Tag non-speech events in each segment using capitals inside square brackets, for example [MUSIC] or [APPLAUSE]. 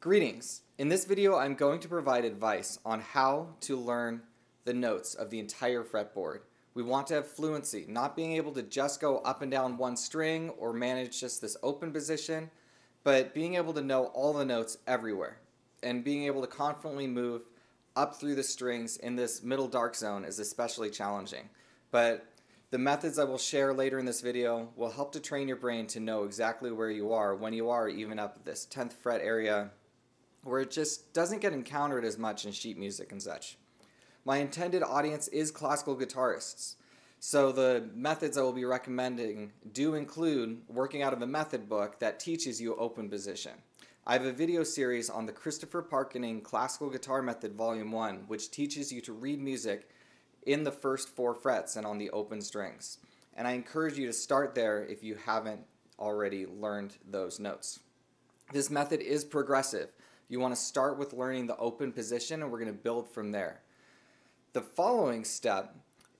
Greetings. In this video, I'm going to provide advice on how to learn the notes of the entire fretboard. We want to have fluency, not being able to just go up and down one string or manage just this open position, but being able to know all the notes everywhere and being able to confidently move up through the strings in this middle dark zone is especially challenging. But the methods I will share later in this video will help to train your brain to know exactly where you are when you are even up this 10th fret area where it just doesn't get encountered as much in sheet music and such. My intended audience is classical guitarists, so the methods I will be recommending do include working out of a method book that teaches you open position. I have a video series on the Christopher Parkening Classical Guitar Method Volume 1, which teaches you to read music in the first four frets and on the open strings. And I encourage you to start there if you haven't already learned those notes. This method is progressive. You want to start with learning the open position and we're going to build from there. The following step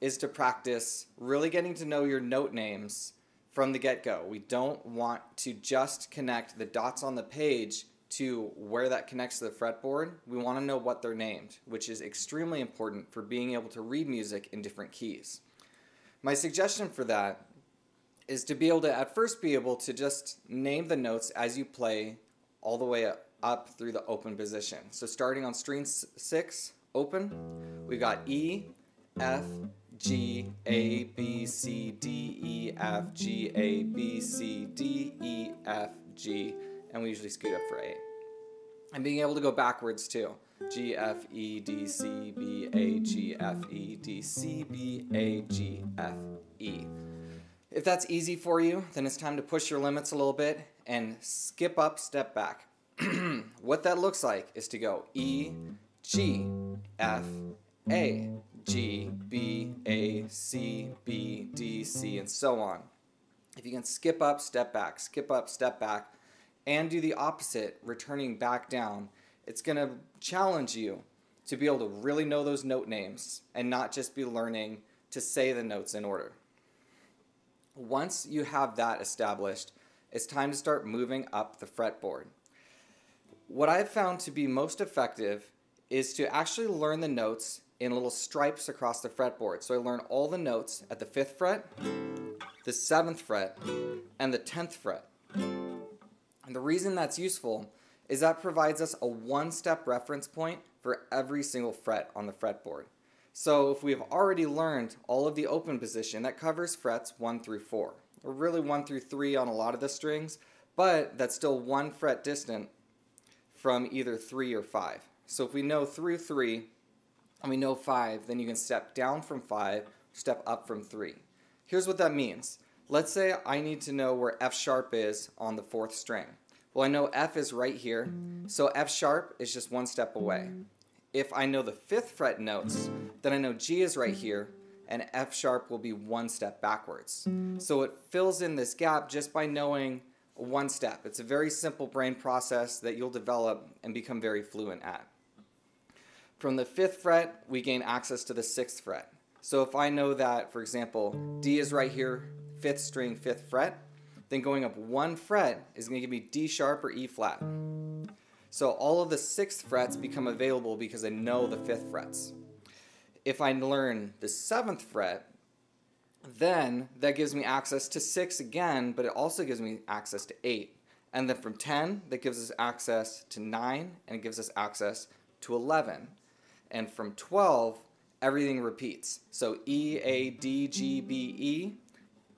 is to practice really getting to know your note names from the get-go. We don't want to just connect the dots on the page to where that connects to the fretboard. We want to know what they're named, which is extremely important for being able to read music in different keys. My suggestion for that is to be able to at first be able to just name the notes as you play all the way up up through the open position. So starting on string six, open, we've got E, F, G, A, B, C, D, E, F, G, A, B, C, D, E, F, G, and we usually scoot up for A. And being able to go backwards too. G, F, E, D, C, B, A, G, F, E, D, C, B, A, G, F, E. If that's easy for you, then it's time to push your limits a little bit and skip up, step back. [CLEARS THROAT] what that looks like is to go E, G, F, A, G, B, A, C, B, D, C, and so on. If you can skip up, step back, skip up, step back, and do the opposite, returning back down, it's going to challenge you to be able to really know those note names and not just be learning to say the notes in order. Once you have that established, it's time to start moving up the fretboard what I've found to be most effective is to actually learn the notes in little stripes across the fretboard. So I learn all the notes at the 5th fret, the 7th fret, and the 10th fret. And the reason that's useful is that provides us a one-step reference point for every single fret on the fretboard. So if we've already learned all of the open position, that covers frets 1 through 4. Or really 1 through 3 on a lot of the strings, but that's still one fret distant from either 3 or 5. So if we know through 3 and we know 5, then you can step down from 5, step up from 3. Here's what that means. Let's say I need to know where F sharp is on the fourth string. Well, I know F is right here, so F sharp is just one step away. If I know the fifth fret notes, then I know G is right here, and F sharp will be one step backwards. So it fills in this gap just by knowing one step. It's a very simple brain process that you'll develop and become very fluent at. From the fifth fret, we gain access to the sixth fret. So if I know that, for example, D is right here, fifth string, fifth fret, then going up one fret is going to give me D sharp or E flat. So all of the sixth frets become available because I know the fifth frets. If I learn the seventh fret, then that gives me access to 6 again, but it also gives me access to 8. And then from 10, that gives us access to 9, and it gives us access to 11. And from 12, everything repeats. So E, A, D, G, B, E,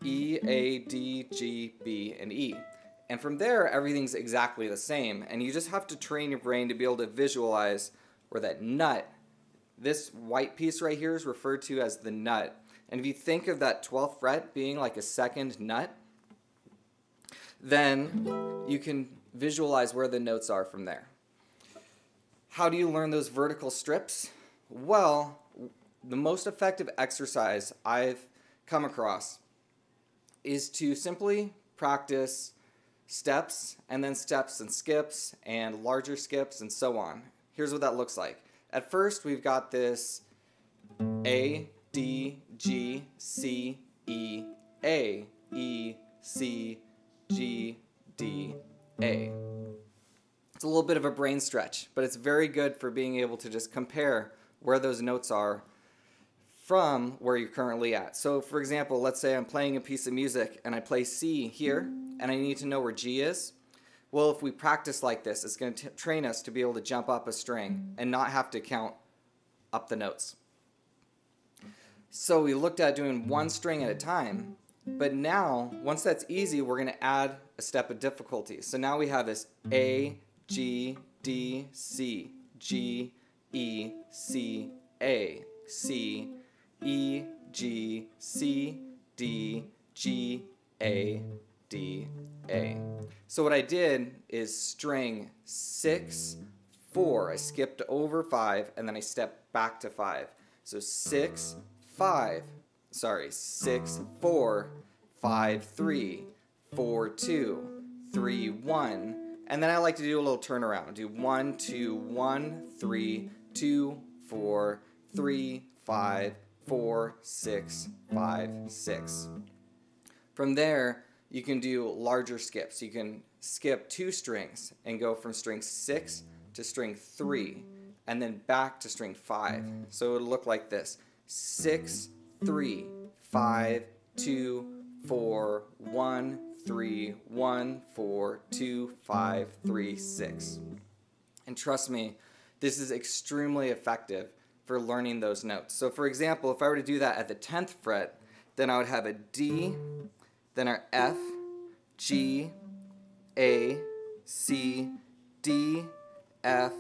E, A, D, G, B, and E. And from there, everything's exactly the same. And you just have to train your brain to be able to visualize where that nut, this white piece right here is referred to as the nut. And if you think of that 12th fret being like a second nut, then you can visualize where the notes are from there. How do you learn those vertical strips? Well, the most effective exercise I've come across is to simply practice steps and then steps and skips and larger skips and so on. Here's what that looks like. At first, we've got this A, D, G, C, E, A, E, C, G, D, A. It's a little bit of a brain stretch, but it's very good for being able to just compare where those notes are from where you're currently at. So, for example, let's say I'm playing a piece of music and I play C here and I need to know where G is. Well, if we practice like this, it's going to train us to be able to jump up a string and not have to count up the notes. So we looked at doing one string at a time, but now, once that's easy, we're going to add a step of difficulty. So now we have this A, G, D, C, G, E, C, A, C, E, G, C, D, G, A, D, A. So what I did is string six, four. I skipped over five and then I stepped back to five. So six, five, sorry, six, four, five, three, four, two, three, one. And then I like to do a little turnaround. Do one, two, one, three, two, four, three, five, four, six, five, six. From there, you can do larger skips. You can skip two strings and go from string six to string three and then back to string five. So it'll look like this six, three, five, two, four, one, three, one, four, two, five, three, six. And trust me, this is extremely effective for learning those notes. So for example, if I were to do that at the 10th fret, then I would have a D, then our F, G, A, C, D, F,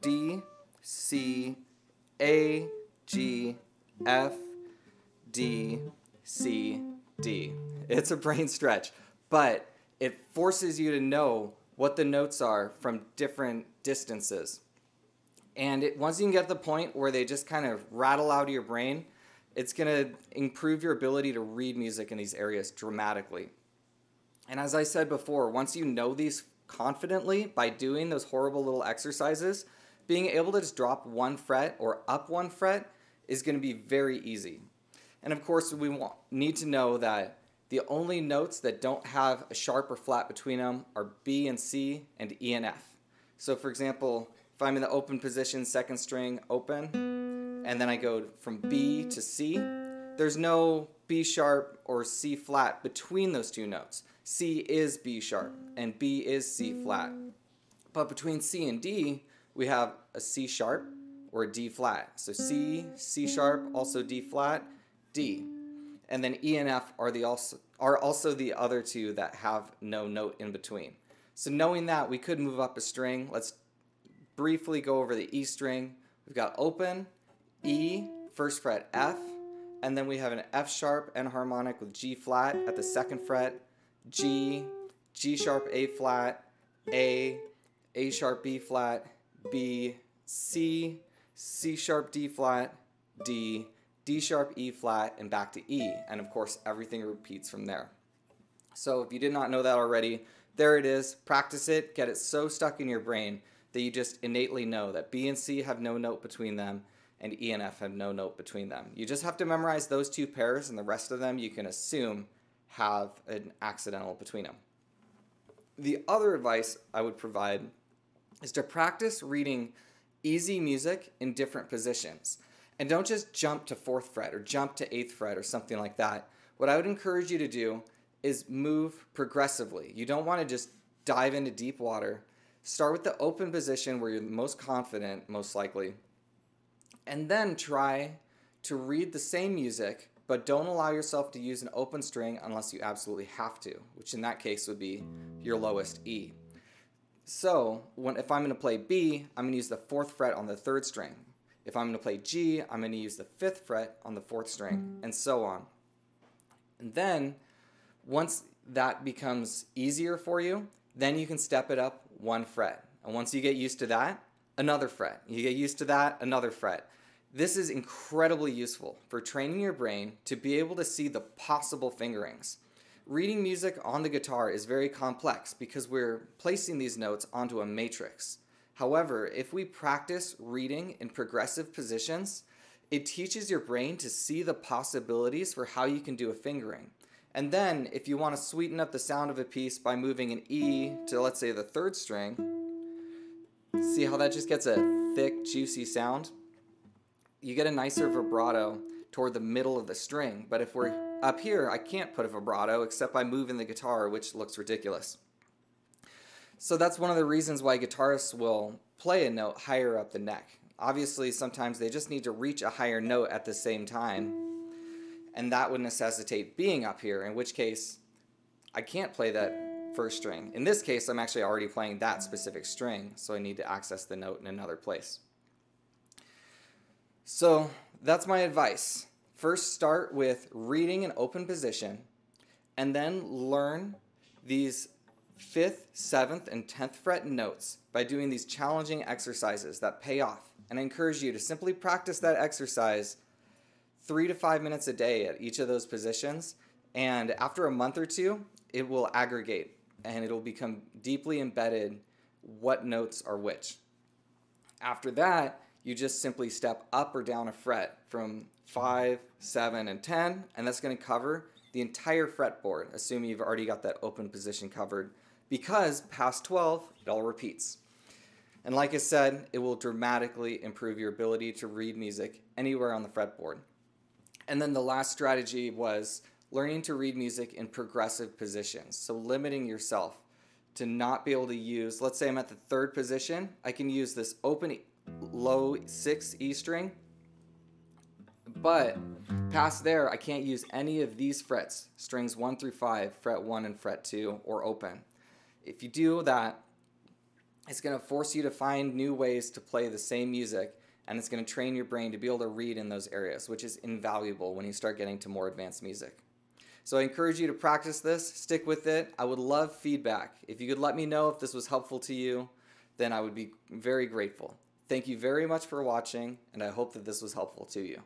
D, C, A, G, F, D, C, D. It's a brain stretch, but it forces you to know what the notes are from different distances. And it, once you can get to the point where they just kind of rattle out of your brain, it's going to improve your ability to read music in these areas dramatically. And as I said before, once you know these confidently by doing those horrible little exercises, being able to just drop one fret or up one fret is going to be very easy. And of course, we want, need to know that the only notes that don't have a sharp or flat between them are B and C and E and F. So for example, if I'm in the open position, second string open, and then I go from B to C, there's no B sharp or C flat between those two notes. C is B sharp and B is C flat. But between C and D, we have a C sharp or D flat. So C, C sharp, also D flat, D. And then E and F are, the also, are also the other two that have no note in between. So knowing that, we could move up a string. Let's briefly go over the E string. We've got open, E, first fret F, and then we have an F sharp enharmonic with G flat at the second fret, G, G sharp A flat, A, A sharp B flat, B, C, C sharp D flat, D, D sharp E flat, and back to E. And of course, everything repeats from there. So if you did not know that already, there it is. Practice it, get it so stuck in your brain that you just innately know that B and C have no note between them and E and F have no note between them. You just have to memorize those two pairs, and the rest of them you can assume have an accidental between them. The other advice I would provide is to practice reading easy music in different positions. And don't just jump to fourth fret or jump to eighth fret or something like that. What I would encourage you to do is move progressively. You don't want to just dive into deep water. Start with the open position where you're most confident, most likely, and then try to read the same music, but don't allow yourself to use an open string unless you absolutely have to, which in that case would be your lowest E. So, when, if I'm going to play B, I'm going to use the fourth fret on the third string. If I'm going to play G, I'm going to use the fifth fret on the fourth string, and so on. And then, once that becomes easier for you, then you can step it up one fret. And once you get used to that, another fret. You get used to that, another fret. This is incredibly useful for training your brain to be able to see the possible fingerings. Reading music on the guitar is very complex because we're placing these notes onto a matrix. However, if we practice reading in progressive positions, it teaches your brain to see the possibilities for how you can do a fingering. And then, if you want to sweeten up the sound of a piece by moving an E to, let's say, the third string, See how that just gets a thick, juicy sound? You get a nicer vibrato toward the middle of the string, but if we're up here, I can't put a vibrato except by moving the guitar, which looks ridiculous. So that's one of the reasons why guitarists will play a note higher up the neck. Obviously, sometimes they just need to reach a higher note at the same time, and that would necessitate being up here, in which case I can't play that first string. In this case, I'm actually already playing that specific string, so I need to access the note in another place. So that's my advice. First, start with reading an open position, and then learn these fifth, seventh, and tenth fret notes by doing these challenging exercises that pay off. And I encourage you to simply practice that exercise three to five minutes a day at each of those positions. And after a month or two, it will aggregate and it'll become deeply embedded what notes are which. After that, you just simply step up or down a fret from 5, 7, and 10, and that's going to cover the entire fretboard, assuming you've already got that open position covered, because past 12, it all repeats. And like I said, it will dramatically improve your ability to read music anywhere on the fretboard. And then the last strategy was learning to read music in progressive positions. So limiting yourself to not be able to use, let's say I'm at the third position, I can use this open low six E string, but past there, I can't use any of these frets, strings one through five, fret one and fret two, or open. If you do that, it's going to force you to find new ways to play the same music and it's going to train your brain to be able to read in those areas, which is invaluable when you start getting to more advanced music. So I encourage you to practice this, stick with it. I would love feedback. If you could let me know if this was helpful to you, then I would be very grateful. Thank you very much for watching, and I hope that this was helpful to you.